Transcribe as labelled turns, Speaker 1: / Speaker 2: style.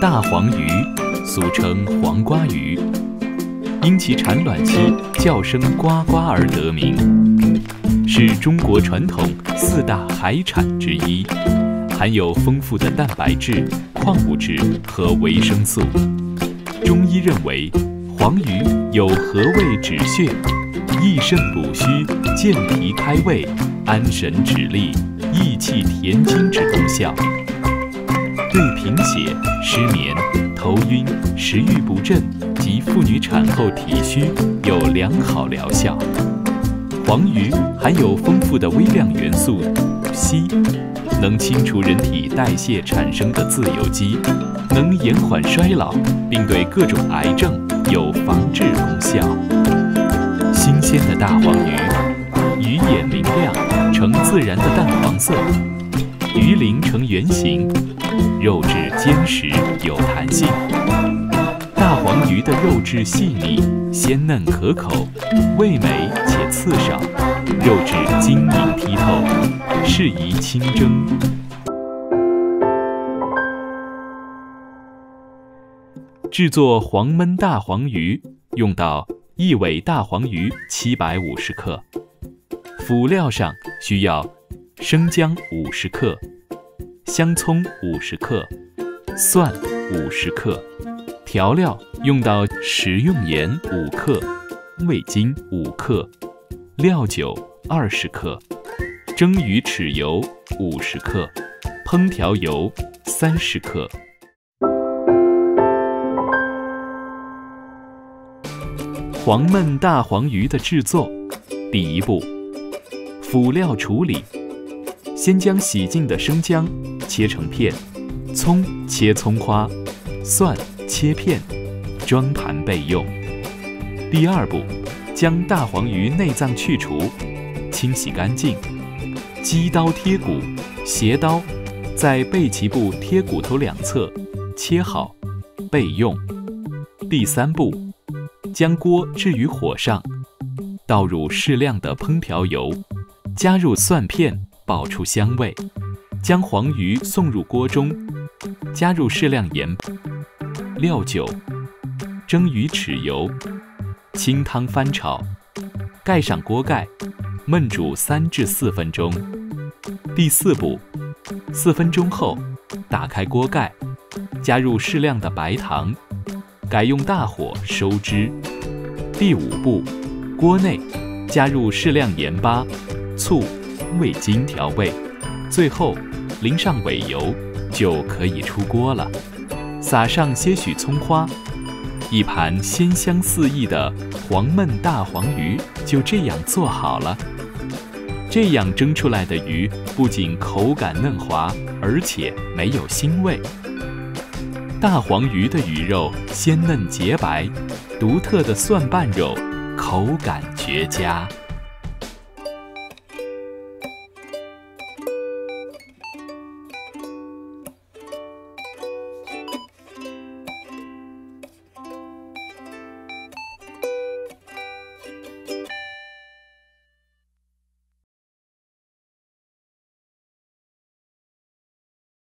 Speaker 1: 大黄鱼，俗称黄瓜鱼，因其产卵期叫声呱呱而得名，是中国传统四大海产之一，含有丰富的蛋白质、矿物质和维生素。中医认为，黄鱼有和胃止血、益肾补虚、健脾开胃、安神止痢、益气填精之功效。对贫血、失眠、头晕、食欲不振及妇女产后体虚有良好疗效。黄鱼含有丰富的微量元素硒，能清除人体代谢产生的自由基，能延缓衰老，并对各种癌症有防治功效。新鲜的大黄鱼，鱼眼明亮，呈自然的淡黄色，鱼鳞呈圆形。肉质坚实有弹性，大黄鱼的肉质细腻、鲜嫩可口，味美且刺少，肉质晶莹剔透，适宜清蒸。制作黄焖大黄鱼，用到一尾大黄鱼七百五十克，辅料上需要生姜五十克。香葱五十克，蒜五十克，调料用到食用盐五克，味精五克，料酒二十克，蒸鱼豉油五十克，烹调油三十克。黄焖大黄鱼的制作，第一步，辅料处理。先将洗净的生姜切成片，葱切葱花，蒜切片，装盘备用。第二步，将大黄鱼内脏去除，清洗干净，鸡刀贴骨，斜刀在背鳍部贴骨头两侧切好，备用。第三步，将锅置于火上，倒入适量的烹调油，加入蒜片。爆出香味，将黄鱼送入锅中，加入适量盐、料酒、蒸鱼豉油，清汤翻炒，盖上锅盖，焖煮三至四分钟。第四步，四分钟后打开锅盖，加入适量的白糖，改用大火收汁。第五步，锅内加入适量盐巴、醋。味精调味，最后淋上尾油就可以出锅了。撒上些许葱花，一盘鲜香四溢的黄焖大黄鱼就这样做好了。这样蒸出来的鱼不仅口感嫩滑，而且没有腥味。大黄鱼的鱼肉鲜嫩洁白，独特的蒜瓣肉口感绝佳。